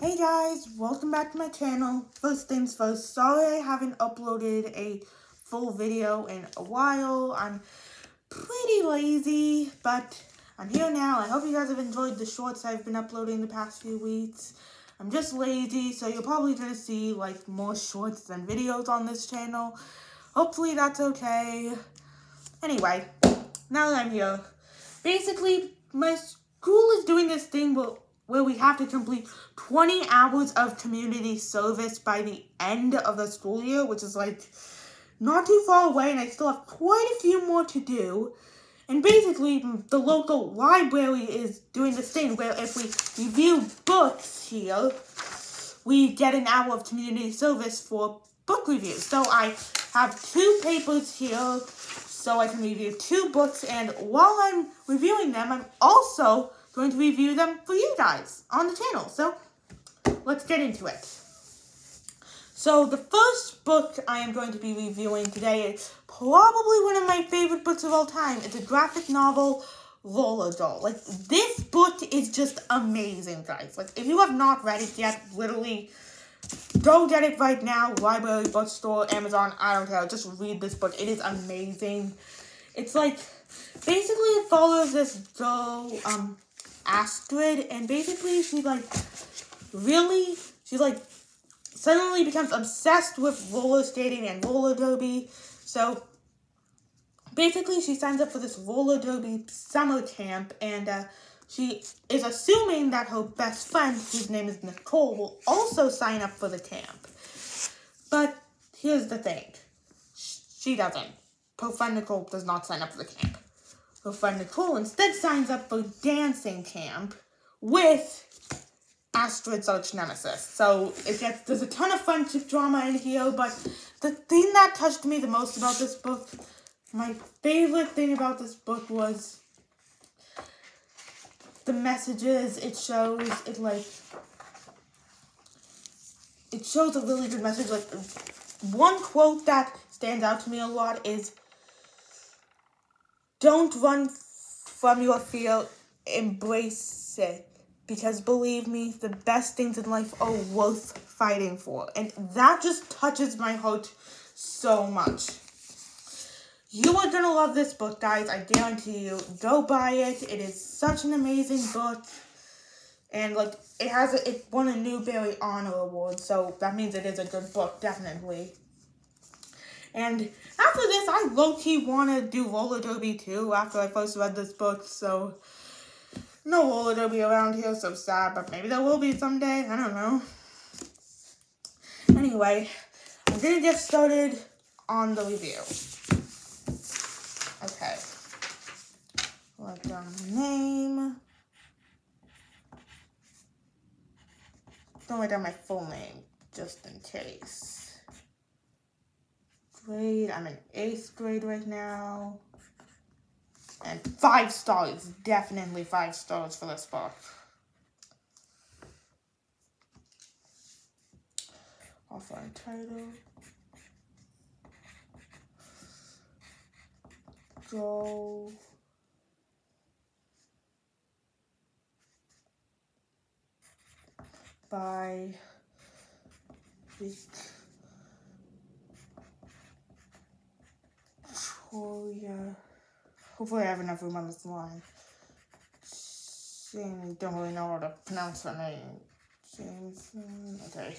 Hey guys, welcome back to my channel. First things first, sorry I haven't uploaded a full video in a while. I'm pretty lazy, but I'm here now. I hope you guys have enjoyed the shorts I've been uploading the past few weeks. I'm just lazy, so you're probably going to see like more shorts than videos on this channel. Hopefully that's okay. Anyway, now that I'm here, basically my school is doing this thing where, where we have to complete 20 hours of community service by the end of the school year, which is like not too far away, and I still have quite a few more to do. And basically, the local library is doing this thing where if we review books here, we get an hour of community service for book reviews. So I have two papers here so I can review two books, and while I'm reviewing them, I'm also going to review them for you guys on the channel. So let's get into it. So the first book I am going to be reviewing today is probably one of my favorite books of all time. It's a graphic novel, Roller Girl. Like, this book is just amazing, guys. Like, if you have not read it yet, literally, go get it right now. Library, bookstore, Amazon, I don't care. Just read this book. It is amazing. It's like, basically it follows this girl, um, Astrid, and basically she, like, really, she's, like, suddenly becomes obsessed with roller skating and roller derby. So basically, she signs up for this roller derby summer camp, and uh, she is assuming that her best friend, whose name is Nicole, will also sign up for the camp. But here's the thing she doesn't. Her friend Nicole does not sign up for the camp. Her friend Nicole instead signs up for dancing camp with Astrid's arch nemesis. So it gets there's a ton of friendship drama in here, but the thing that touched me the most about this book, my favorite thing about this book was the messages it shows. It like it shows a really good message. Like one quote that stands out to me a lot is don't run from your fear, embrace it because believe me, the best things in life are worth fighting for. And that just touches my heart so much. You are gonna love this book, guys. I guarantee you. Go buy it. It is such an amazing book. And, like, it has a, it won a Newbery Honor Award, so that means it is a good book, definitely. And after this, I low-key want to do roller derby, too, after I first read this book, so... No roller derby around here, so sad, but maybe there will be someday. I don't know. Anyway, I'm gonna get started on the review. Okay. Write down name. Don't write down my full name, just in case. Grade, I'm in 8th grade right now. And five stars, definitely five stars for this book. Offline title. Go. By Oh, Victoria. Hopefully I have enough room on this line. James, don't really know how to pronounce her name. James, okay.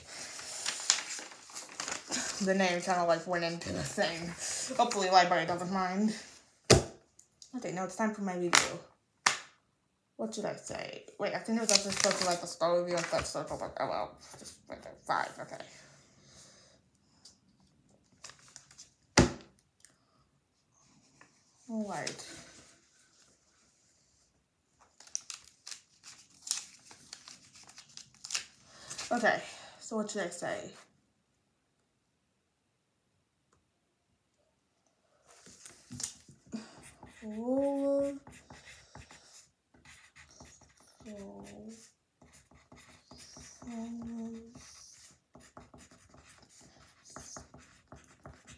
The name kind of like went into the thing. Hopefully library doesn't mind. Okay, now it's time for my review. What should I say? Wait, I think it was actually supposed to like the star review instead circle, but oh well. Just right there. Five, okay. Alright. Okay, so what should I say? Roller.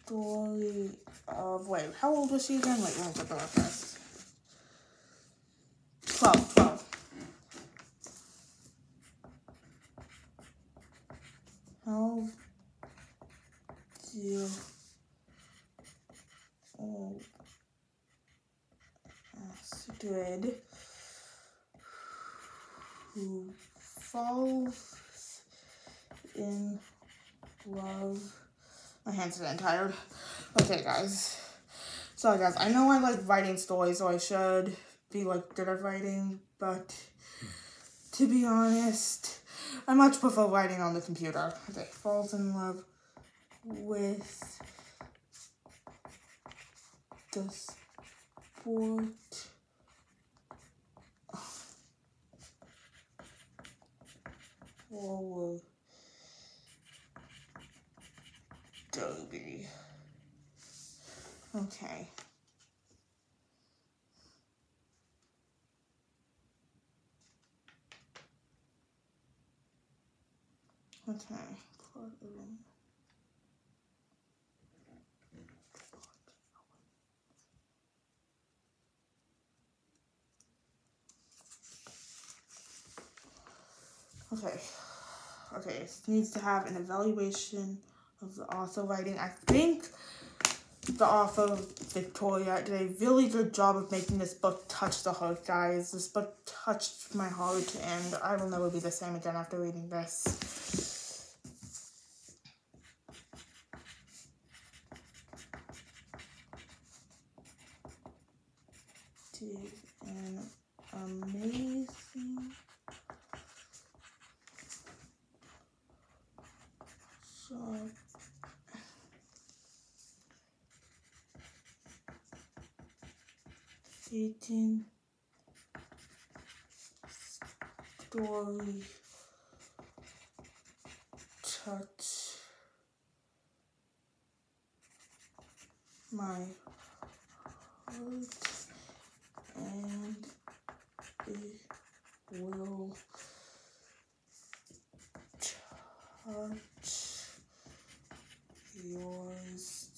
Story of, wait, how old was she again? Wait, me put that first. 12, 12. How do oh, Astrid who falls in love. My hands are getting tired. Okay, guys. Sorry, guys. I know I like writing stories, so I should be like good at writing, but to be honest, I much prefer writing on the computer. Okay, falls in love with the sport. Roller derby. Okay. Okay. Okay. Okay, it needs to have an evaluation of the author writing. I think the author, Victoria, did a really good job of making this book touch the heart, guys. This book touched my heart, and I will never be the same again after reading this. Did an amazing job Satan story touch my heart and it will touch yours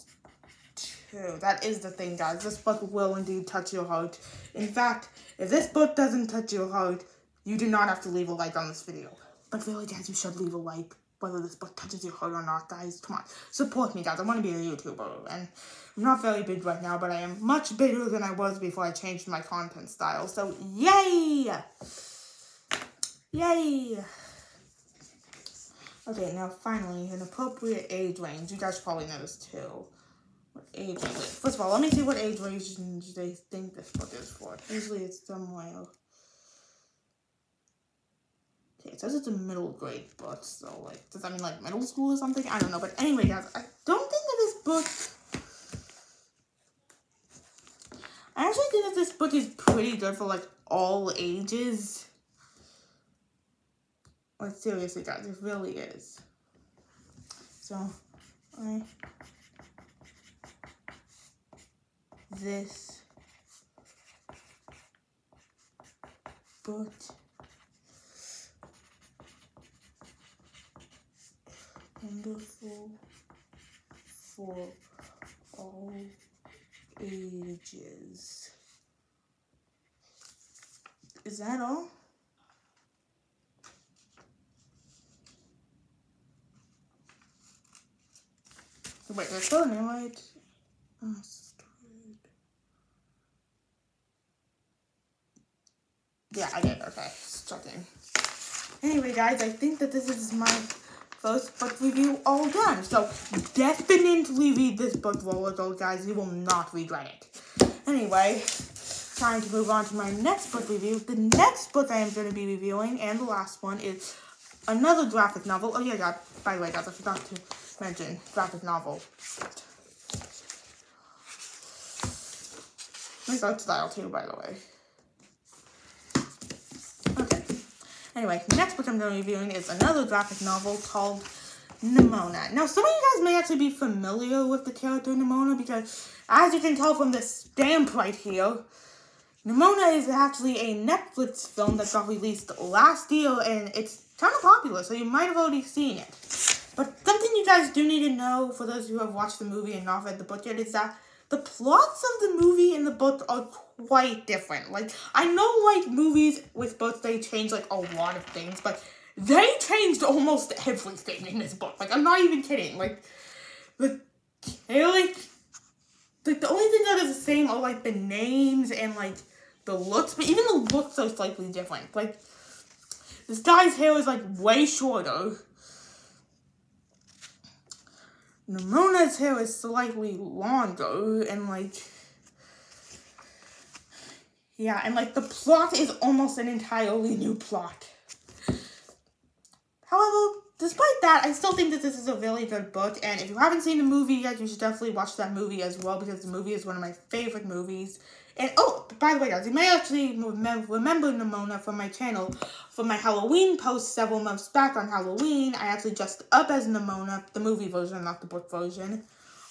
too. Is the thing, guys. This book will indeed touch your heart. In fact, if this book doesn't touch your heart, you do not have to leave a like on this video. But really, guys, you should leave a like whether this book touches your heart or not, guys. Come on, support me, guys. I want to be a YouTuber, and I'm not very big right now, but I am much bigger than I was before I changed my content style. So, yay! Yay! Okay, now finally, an appropriate age range. You guys probably know this too. What age range? First of all, let me see what age range they think this book is for. Usually it's somewhere. Okay, it says it's a middle grade book, so like, does that mean like middle school or something? I don't know, but anyway, guys, I don't think that this book. I actually think that this book is pretty good for like all ages. Like seriously, guys, it really is. So, I this but wonderful for all ages. Is that all? Wait, there's still a name right? Yeah, I did. Okay, just checking. Anyway, guys, I think that this is my first book review all done. So definitely read this book, Roller Girl, guys. You will not regret it. Anyway, trying to move on to my next book review. The next book I am going to be reviewing, and the last one, is another graphic novel. Oh, yeah, God. By the way, guys, I forgot to mention graphic novel. Nice art style, too, by the way. Anyway, next book I'm going to be reviewing is another graphic novel called Nimona. Now, some of you guys may actually be familiar with the character Nimona because, as you can tell from this stamp right here, Nimona is actually a Netflix film that got released last year, and it's kind of popular, so you might have already seen it. But something you guys do need to know, for those who have watched the movie and not read the book yet, is that the plots of the movie and the book are quite different. Like, I know, like, movies with books, they change, like, a lot of things, but they changed almost everything in this book. Like, I'm not even kidding. Like, the, like, like, the only thing that is the same are, like, the names and, like, the looks. But even the looks are slightly different. Like, this guy's hair is, like, way shorter. Nimona's hair is slightly longer and, like, yeah, and like the plot is almost an entirely new plot. However, despite that, I still think that this is a really good book, and if you haven't seen the movie yet, you should definitely watch that movie as well, because the movie is one of my favorite movies. And, oh, by the way, guys, you may actually remember Nimona from my channel. From my Halloween post several months back on Halloween, I actually dressed up as Nimona, the movie version, not the book version,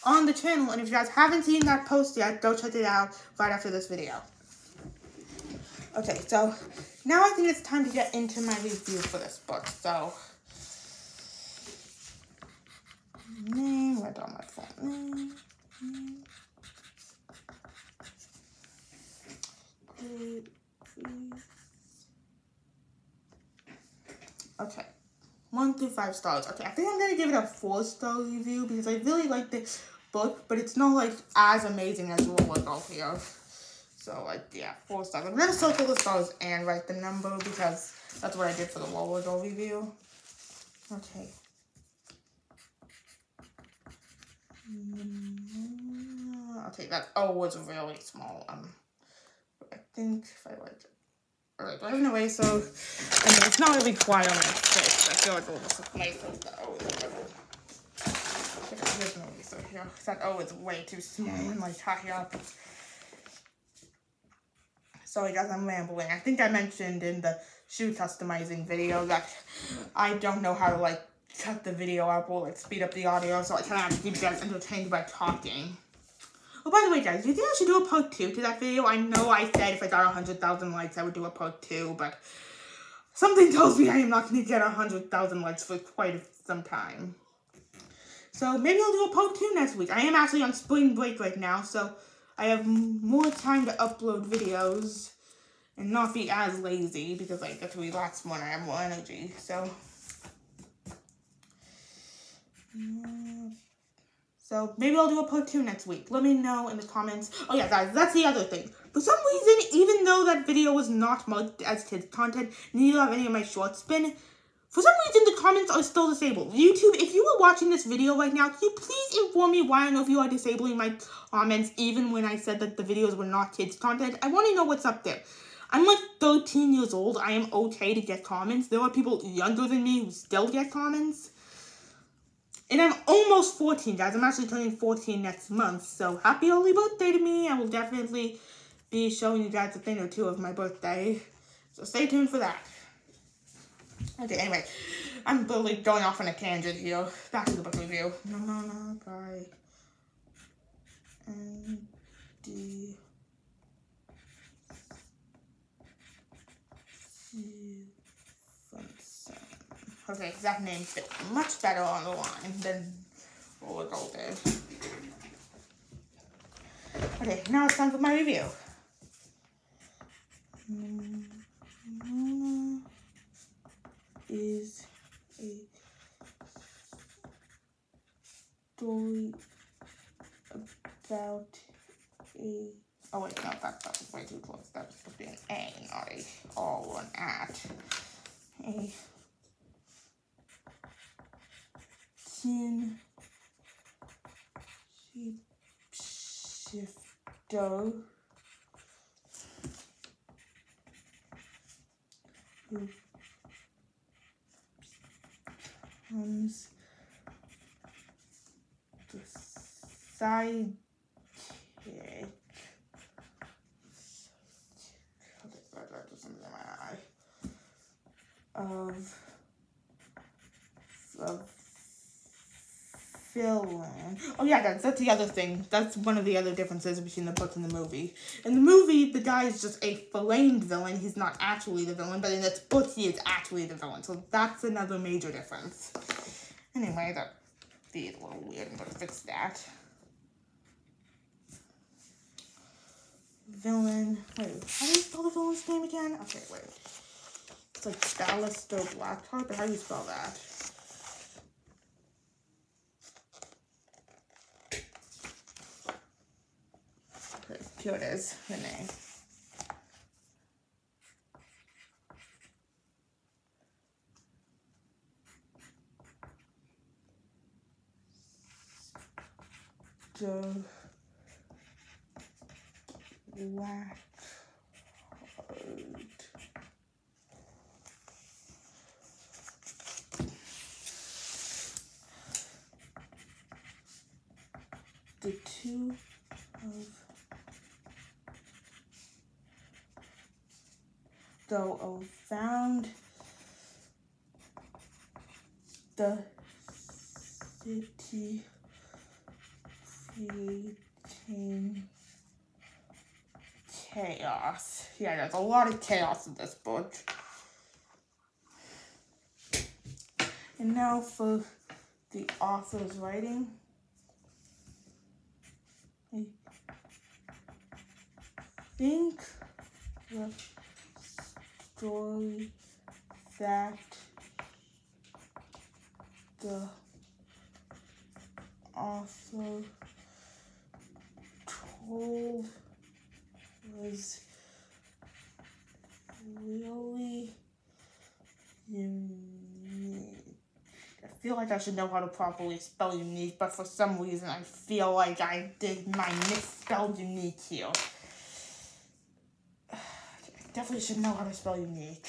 on the channel. And if you guys haven't seen that post yet, go check it out right after this video. Okay, so now I think it's time to get into my review for this book. So, name, right on my phone. Name, Okay, one through five stars. Okay, I think I'm gonna give it a four star review because I really like this book, but it's not like as amazing as the Roller Girl here. So, like, yeah, four stars. I'm to circle the stars and write the number because that's what I did for the Roller Girl review. Okay. Mm, okay, that O was really small. Um, I think if I it. Alright, but anyway, so, I mean, it's not on my face. I feel like this is nicer the O is Okay, here's no so here. That O is way too small and like high up. Sorry guys, I'm rambling. I think I mentioned in the shoe customizing video that I don't know how to like cut the video up or like speed up the audio, so I kind of have to keep you guys entertained by talking. Oh, by the way, guys, do you think I should do a part 2 to that video? I know I said if I got 100,000 likes, I would do a part 2, but something tells me I am not going to get 100,000 likes for quite some time. So maybe I'll do a part 2 next week. I am actually on spring break right now, so I have more time to upload videos and not be as lazy because I get to relax more I have more energy. So, so maybe I'll do a part two next week. Let me know in the comments. Oh yeah, guys, that's the other thing. For some reason, even though that video was not marked as kids content, neither have any of my shorts been, for some reason, the comments are still disabled. YouTube, if you are watching this video right now, can you please inform me why I know if you are disabling my comments even when I said that the videos were not kids content? I want to know what's up there. I'm like 13 years old. I am okay to get comments. There are people younger than me who still get comments. And I'm almost 14, guys. I'm actually turning 14 next month. So happy early birthday to me. I will definitely be showing you guys a thing or two of my birthday. So stay tuned for that. Okay, anyway, I'm literally going off on a tangent here. Back to the book review. No, no, no, by and D. Okay, that name fits much better on the line than Roller Girl did. Okay, now it's time for my review. Mm -hmm is a story about a oh wait no that, that was way too close that was supposed to be an A not a all one at a tin shifter. Who comes the sidekick of the villain. Oh yeah, that's, that's the other thing. That's one of the other differences between the book and the movie. In the movie, the guy is just a flamed villain. He's not actually the villain, but in this book, he is actually the villain. So that's another major difference. Anyway, that feels a little weird. I'm gonna fix that. Villain. Wait, how do you spell the villain's name again? Okay, wait. It's like Ballister Blackheart, but how do you spell that? Here it is, the name. The black the two of though found the city creating chaos. Yeah, there's a lot of chaos in this book. And now for the author's writing. I think the story that the author was really. I feel like I should know how to properly spell unique, but for some reason I feel like I did my misspelled unique here. I definitely should know how to spell unique.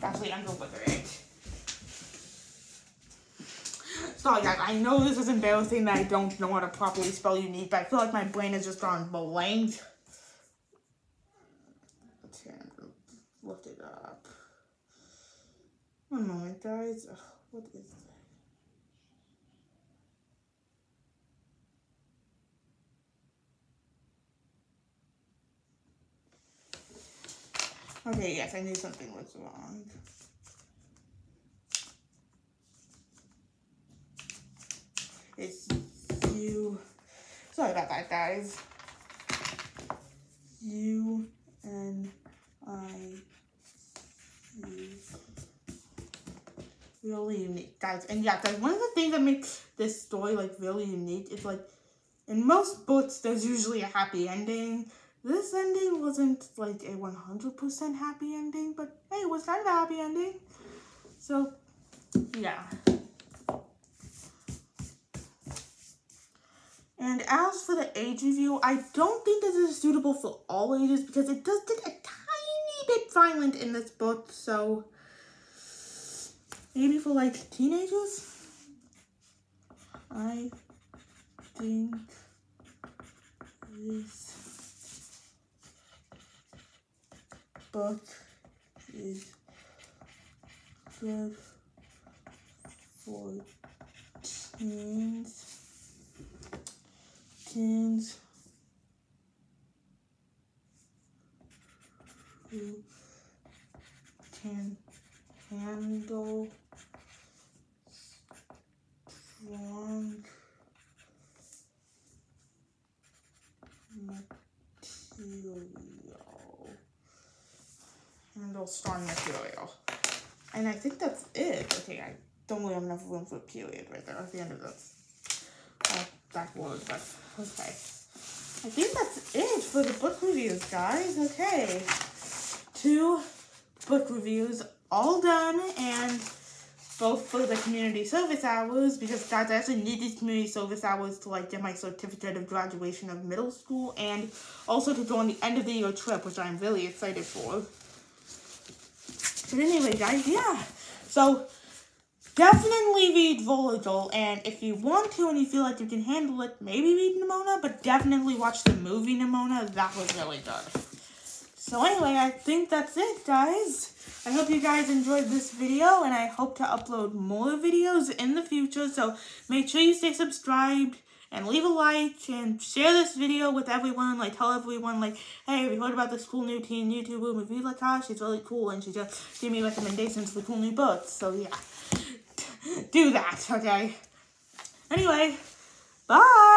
Definitely, I'm Especially under it. Sorry guys, I know this is embarrassing that I don't know how to properly spell unique, but I feel like my brain is just gone blank. Look it up. One moment guys. Ugh, what is that? Okay, yes, I knew something was wrong. It's you. Sorry about that, guys. U N I Really unique, guys. And yeah, guys, one of the things that makes this story like really unique is like in most books there's usually a happy ending. This ending wasn't like a 100% happy ending, but hey, it was kind of a happy ending. So, yeah. And as for the age review, I don't think this is suitable for all ages because it does get a tiny bit violent in this book. So maybe for like teenagers? I think this book is good for teens teens who can handle strong material. Handle strong material. And I think that's it. Okay, I don't really have enough room for a period right there at the end of this. Uh, word, but okay. I think that's it for the book reviews, guys. Okay. Two book reviews all done and both for the community service hours because guys I actually need these community service hours to like get my certificate of graduation of middle school and also to go on the end of the year trip which I'm really excited for. But anyway guys, yeah. So definitely read Volatile, and if you want to and you feel like you can handle it, maybe read Nimona, but definitely watch the movie Nimona. That was really good. So anyway, I think that's it, guys. I hope you guys enjoyed this video, and I hope to upload more videos in the future, so make sure you stay subscribed, and leave a like, and share this video with everyone, like, tell everyone, like, hey, we heard about this cool new teen YouTuber, Mavila Kash, she's really cool, and she just gave me recommendations for cool new books, so yeah do that, okay? Anyway, bye!